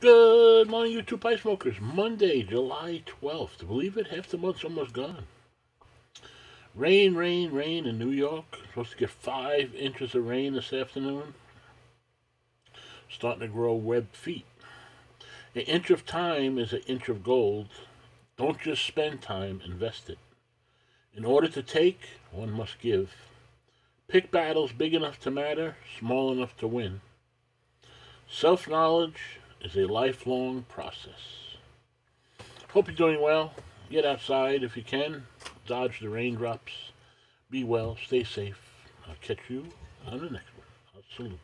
Good morning, YouTube pipe smokers. Monday, July 12th. Believe it, half the month's almost gone. Rain, rain, rain in New York. Supposed to get five inches of rain this afternoon. Starting to grow web feet. An inch of time is an inch of gold. Don't just spend time, invest it. In order to take, one must give. Pick battles big enough to matter, small enough to win. Self knowledge is a lifelong process. Hope you're doing well. Get outside if you can. Dodge the raindrops. Be well. Stay safe. I'll catch you on the next one. I'll salute.